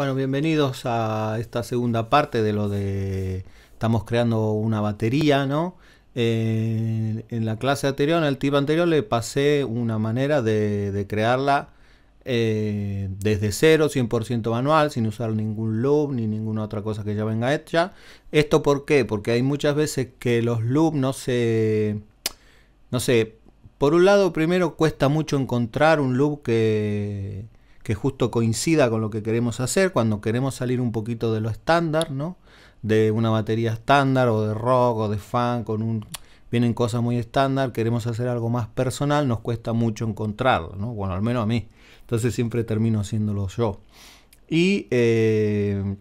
Bueno, bienvenidos a esta segunda parte de lo de estamos creando una batería, ¿no? Eh, en la clase anterior, en el tip anterior, le pasé una manera de, crearla eh, desde cero, 100% manual, sin usar ningún loop ni ninguna otra cosa que ya venga hecha. ¿Esto por qué? Porque hay muchas veces que los loops no se... No sé, por un lado, primero cuesta mucho encontrar un loop que, que justo coincida con lo que queremos hacer, cuando queremos salir un poquito de lo estándar, ¿no? de una batería estándar o de rock o de funk, con un vienen cosas muy estándar, queremos hacer algo más personal, nos cuesta mucho encontrarlo, ¿no? Bueno, al menos a mí. Entonces siempre termino haciéndolo yo. Y, eh,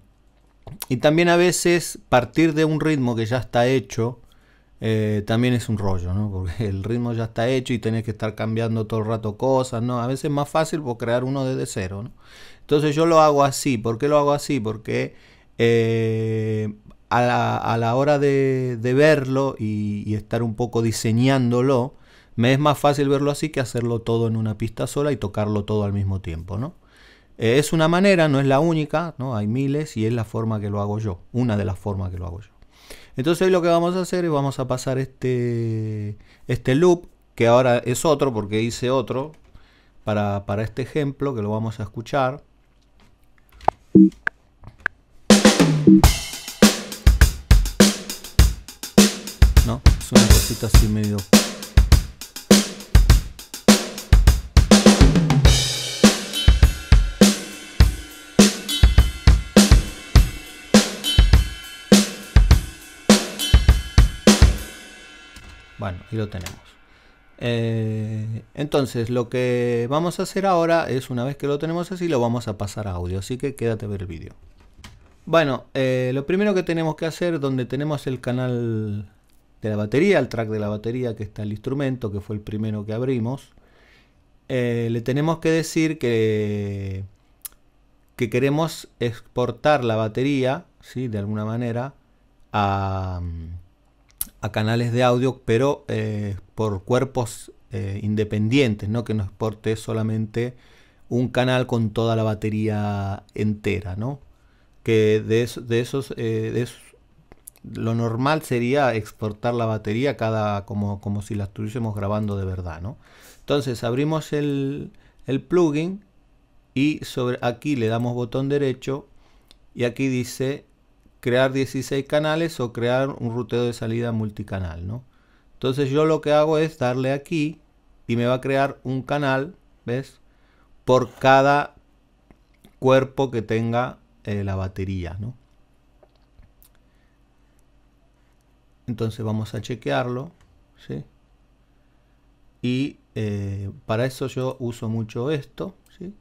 y también a veces partir de un ritmo que ya está hecho, eh, también es un rollo, ¿no? Porque el ritmo ya está hecho y tenés que estar cambiando todo el rato cosas, ¿no? A veces es más fácil por crear uno desde cero, ¿no? Entonces yo lo hago así. ¿Por qué lo hago así? Porque eh, a, la, hora de, verlo y, estar un poco diseñándolo, me es más fácil verlo así que hacerlo todo en una pista sola y tocarlo todo al mismo tiempo, ¿no? Eh, es una manera, no es la única, ¿no? Hay miles y es la forma que lo hago yo, una de las formas que lo hago yo. Entonces hoy lo que vamos a hacer es vamos a pasar este, este loop, que ahora es otro porque hice otro para, para este ejemplo que lo vamos a escuchar. ¿No? Es una cosita así medio... Bueno, y lo tenemos. Eh, entonces, lo que vamos a hacer ahora es, una vez que lo tenemos así, lo vamos a pasar a audio. Así que quédate a ver el vídeo. Bueno, eh, lo primero que tenemos que hacer, donde tenemos el canal de la batería, el track de la batería, que está el instrumento, que fue el primero que abrimos, eh, le tenemos que decir que, que queremos exportar la batería, ¿sí? de alguna manera, a, canales de audio, pero eh, por cuerpos independientes, no que nos exporte solamente un canal con toda la batería entera, ¿no? que de, de esos, eh, lo normal sería exportar la batería cada como, como si la estuviésemos grabando de verdad, ¿no? Entonces abrimos el, el plugin y sobre aquí le damos botón derecho y aquí dice crear 16 canales o crear un ruteo de salida multicanal, ¿no? Entonces yo lo que hago es darle aquí y me va a crear un canal, ¿ves? Por cada cuerpo que tenga eh, la batería, ¿no? Entonces vamos a chequearlo, ¿sí? Y eh, para eso yo uso mucho esto, ¿sí?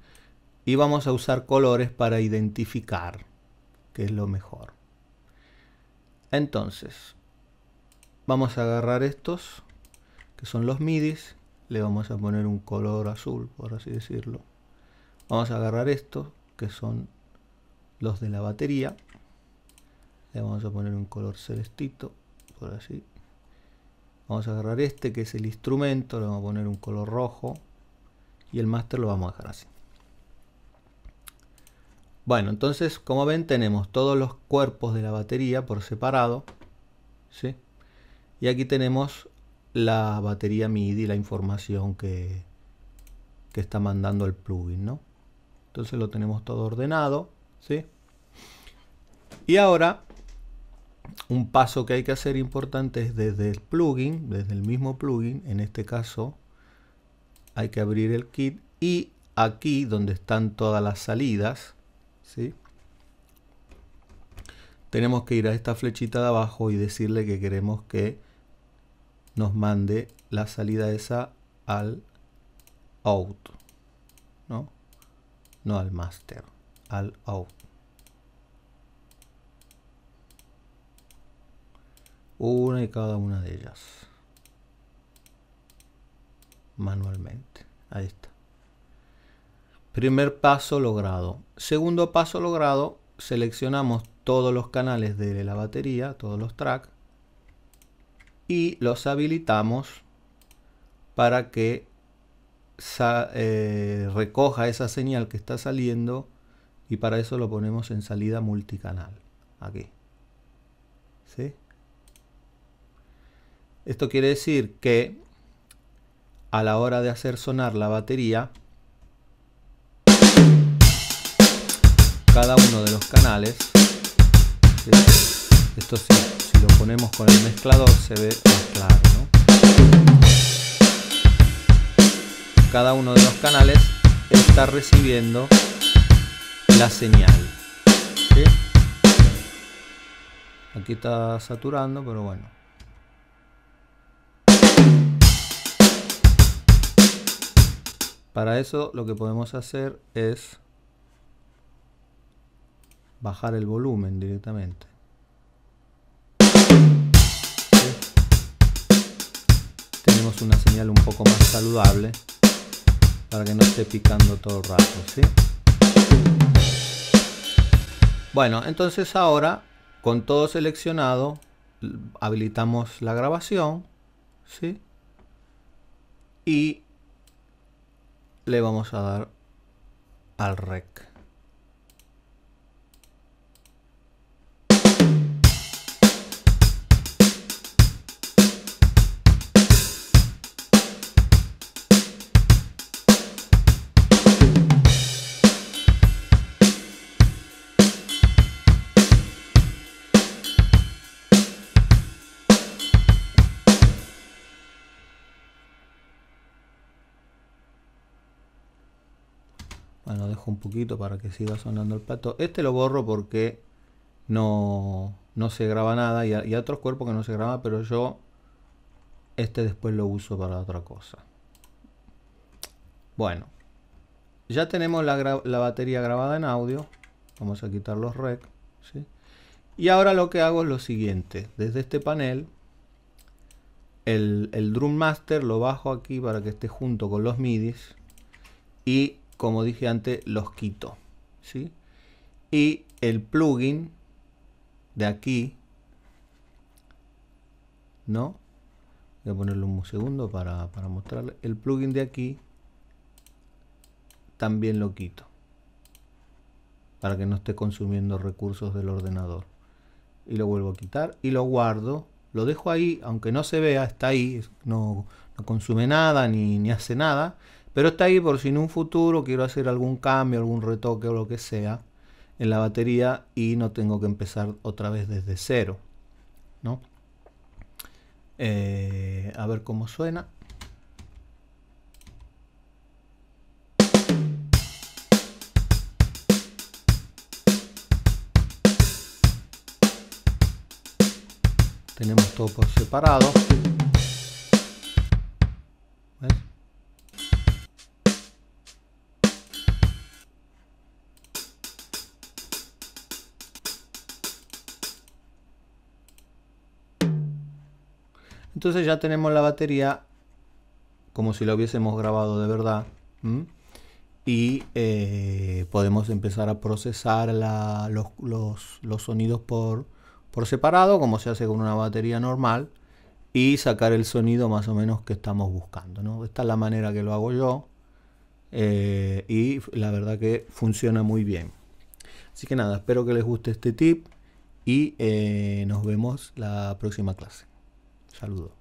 Y vamos a usar colores para identificar, que es lo mejor. Entonces, vamos a agarrar estos, que son los midis, le vamos a poner un color azul, por así decirlo. Vamos a agarrar estos, que son los de la batería. Le vamos a poner un color celestito por así. Vamos a agarrar este que es el instrumento le vamos a poner un color rojo. Y el máster lo vamos a dejar así bueno entonces como ven tenemos todos los cuerpos de la batería por separado ¿sí? y aquí tenemos la batería MIDI la información que, que está mandando el plugin ¿no? entonces lo tenemos todo ordenado ¿sí? Y ahora, un paso que hay que hacer importante es desde el plugin, desde el mismo plugin, en este caso, hay que abrir el kit y aquí donde están todas las salidas, ¿sí? tenemos que ir a esta flechita de abajo y decirle que queremos que nos mande la salida esa al out, ¿no? No al master, al out. una y cada una de ellas manualmente ahí está primer paso logrado. Segundo paso logrado seleccionamos todos los canales de la batería todos los tracks y los habilitamos para que eh, recoja esa señal que está saliendo y para eso lo ponemos en salida multicanal. Aquí. ¿Sí? esto quiere decir que a la hora de hacer sonar la batería cada uno de los canales esto si, lo ponemos con el mezclador se ve más claro cada uno de los canales está recibiendo la señal. Aquí está saturando, pero bueno. Para eso lo que podemos hacer es bajar el volumen directamente. Tenemos una señal un poco más saludable para que no esté picando todo el rato, ¿sí? Bueno, entonces ahora con todo seleccionado habilitamos la grabación, ¿sí? Y le vamos a dar al rec. Bueno, dejo un poquito para que siga sonando el pato. Este lo borro porque no, no se graba nada y, hay otros cuerpos que no se graba, pero yo este después lo uso para otra cosa. Bueno, ya tenemos la, la batería grabada en audio. Vamos a quitar los rec. Y ahora lo que hago es lo siguiente. Desde este panel, el, el Drum Master lo bajo aquí para que esté junto con los MIDIs. Y como dije antes, los quito. ¿sí? Y el plugin de aquí, ¿no? Voy a ponerle un segundo para, para mostrarle. El plugin de aquí también lo quito. Para que no esté consumiendo recursos del ordenador. Y lo vuelvo a quitar y lo guardo. Lo dejo ahí, aunque no se vea, está ahí. No, consume nada ni, ni hace nada pero está ahí por si en un futuro quiero hacer algún cambio, algún retoque o lo que sea en la batería y no tengo que empezar otra vez desde cero. ¿no? Eh, a ver cómo suena. Tenemos todo por separado. Entonces ya tenemos la batería como si la hubiésemos grabado de verdad. Y eh, podemos empezar a procesar los, sonidos por, separado, como se hace con una batería normal, y sacar el sonido más o menos que estamos buscando. Esta es la manera que lo hago yo. Eh, y la verdad que funciona muy bien. Así que nada, espero que les guste este tip y eh, nos vemos la próxima clase. Saludos.